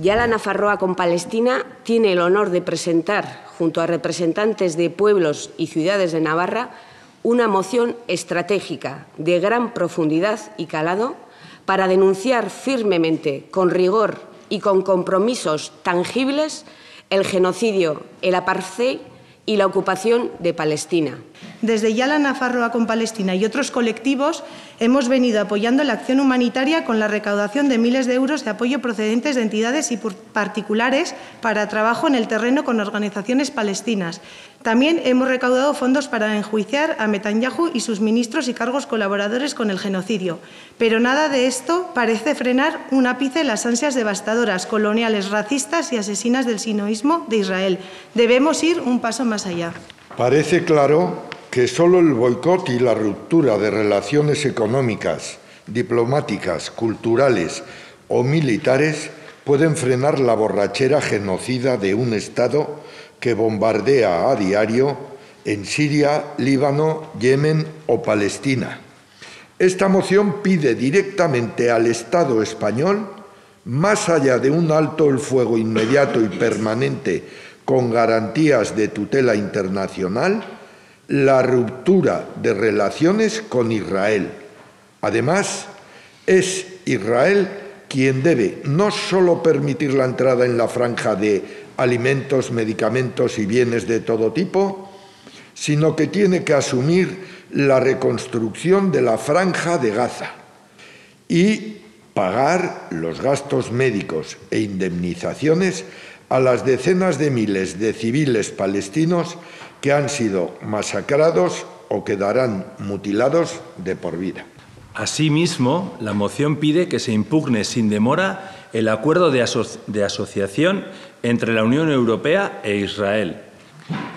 Ya la Nafarroa con Palestina tiene el honor de presentar, junto a representantes de pueblos y ciudades de Navarra, una moción estratégica de gran profundidad y calado para denunciar firmemente, con rigor y con compromisos tangibles, el genocidio, el apartheid y la ocupación de Palestina. Desde Yala Nafarroa con Palestina y otros colectivos hemos venido apoyando la acción humanitaria con la recaudación de miles de euros de apoyo procedentes de entidades y particulares para trabajo en el terreno con organizaciones palestinas. También hemos recaudado fondos para enjuiciar a Netanyahu y sus ministros y cargos colaboradores con el genocidio. Pero nada de esto parece frenar un ápice las ansias devastadoras, coloniales, racistas y asesinas del sinoísmo de Israel. Debemos ir un paso más allá. Parece claro que solo el boicot y la ruptura de relaciones económicas, diplomáticas, culturales o militares pueden frenar la borrachera genocida de un Estado que bombardea a diario en Siria, Líbano, Yemen o Palestina. Esta moción pide directamente al Estado español, más allá de un alto el fuego inmediato y permanente con garantías de tutela internacional, la ruptura de relaciones con Israel. Además, es Israel quien debe no solo permitir la entrada en la franja de alimentos, medicamentos y bienes de todo tipo, sino que tiene que asumir la reconstrucción de la franja de Gaza y pagar los gastos médicos e indemnizaciones a las decenas de miles de civiles palestinos que han sido masacrados o quedarán mutilados de por vida. Asimismo, la moción pide que se impugne sin demora el acuerdo de, asociación entre la Unión Europea e Israel.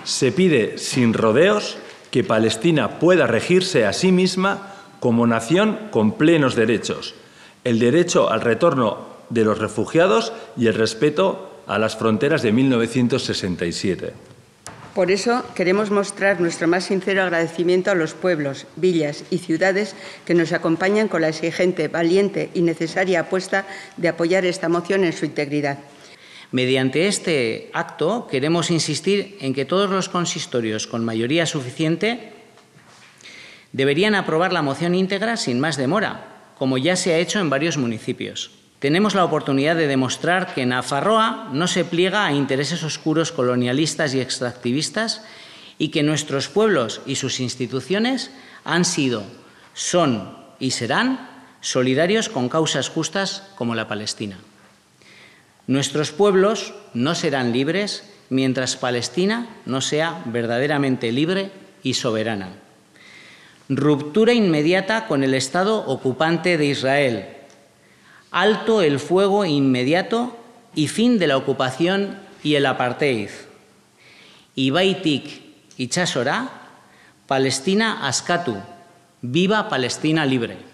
Se pide sin rodeos que Palestina pueda regirse a sí misma como nación con plenos derechos, el derecho al retorno de los refugiados y el respeto a las fronteras de 1967. Por eso queremos mostrar nuestro más sincero agradecimiento a los pueblos, villas y ciudades que nos acompañan con la exigente, valiente y necesaria apuesta de apoyar esta moción en su integridad. Mediante este acto queremos insistir en que todos los consistorios con mayoría suficiente deberían aprobar la moción íntegra sin más demora, como ya se ha hecho en varios municipios tenemos la oportunidad de demostrar que Nafarroa no se pliega a intereses oscuros colonialistas y extractivistas y que nuestros pueblos y sus instituciones han sido, son y serán solidarios con causas justas como la Palestina. Nuestros pueblos no serán libres mientras Palestina no sea verdaderamente libre y soberana. Ruptura inmediata con el Estado ocupante de Israel, alto el fuego inmediato y fin de la ocupación y el apartheid. Ibaitik y Chasora, Palestina Askatu, viva Palestina libre.